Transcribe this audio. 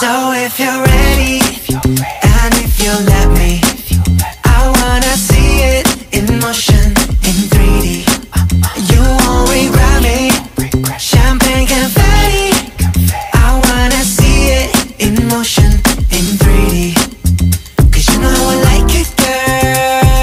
So if you're ready, and if you let me